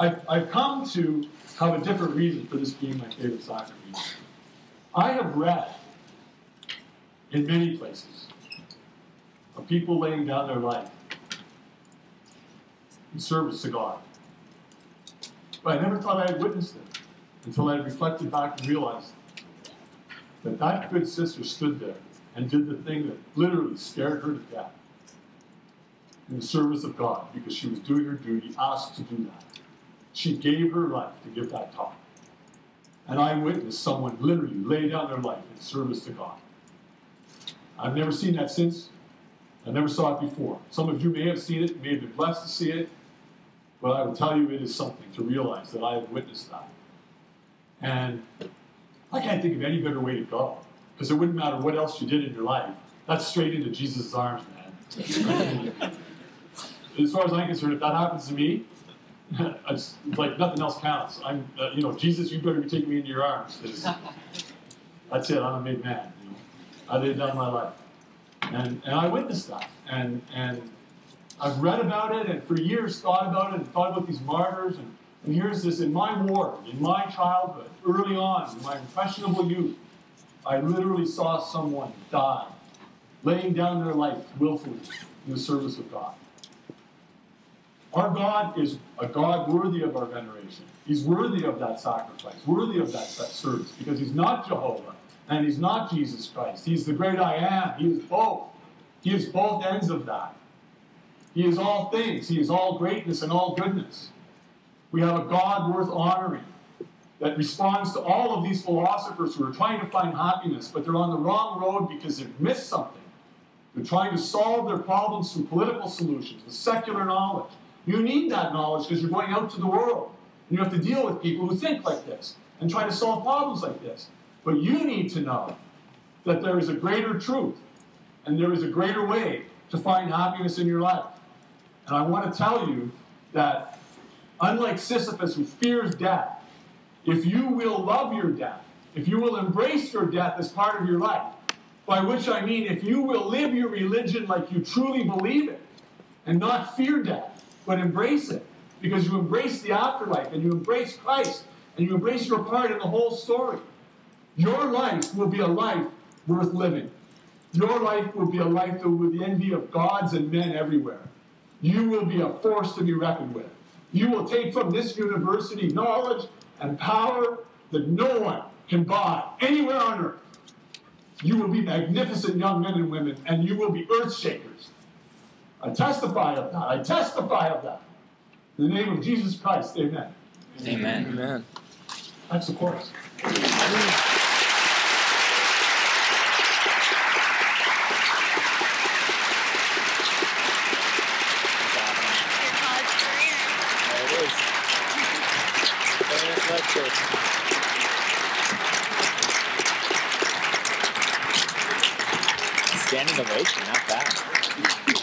I've, I've come to have a different reason for this being my favorite soccer reading. I have read in many places of people laying down their life in service to God. But I never thought I had witnessed it until I reflected back and realized that that good sister stood there and did the thing that literally scared her to death in the service of God because she was doing her duty, asked to do that. She gave her life to give that talk. And I witnessed someone literally lay down their life in service to God. I've never seen that since. I never saw it before. Some of you may have seen it, may have been blessed to see it, but I will tell you it is something to realize that I have witnessed that. And I can't think of any better way to go, because it wouldn't matter what else you did in your life. That's straight into Jesus' arms, man. as far as I'm concerned, if that happens to me, it's like nothing else counts. I'm, uh, you know, Jesus, you better be taking me into your arms. That's it. I'm a big man. You know, I laid down my life, and and I witnessed that, and and I've read about it, and for years thought about it, and thought about these martyrs, and and here's this in my ward, in my childhood, early on, in my impressionable youth, I literally saw someone die, laying down their life willfully in the service of God. Our God is a God worthy of our veneration. He's worthy of that sacrifice, worthy of that, service, because he's not Jehovah and he's not Jesus Christ. He's the great I am. He is both. He is both ends of that. He is all things. He is all greatness and all goodness. We have a God worth honoring that responds to all of these philosophers who are trying to find happiness, but they're on the wrong road because they've missed something. They're trying to solve their problems through political solutions, with secular knowledge. You need that knowledge because you're going out to the world. And you have to deal with people who think like this and try to solve problems like this. But you need to know that there is a greater truth and there is a greater way to find happiness in your life. And I want to tell you that unlike Sisyphus who fears death, if you will love your death, if you will embrace your death as part of your life, by which I mean if you will live your religion like you truly believe it and not fear death, but embrace it because you embrace the afterlife and you embrace Christ and you embrace your part in the whole story, your life will be a life worth living. Your life will be a life that will be the envy of gods and men everywhere. You will be a force to be reckoned with. You will take from this university knowledge and power that no one can buy anywhere on earth. You will be magnificent young men and women, and you will be earth shakers. I testify of that. I testify of that. In the name of Jesus Christ, amen. Amen. Amen. That's the chorus. Your college career. There it is. Famous lecture. Standing ovation, not bad.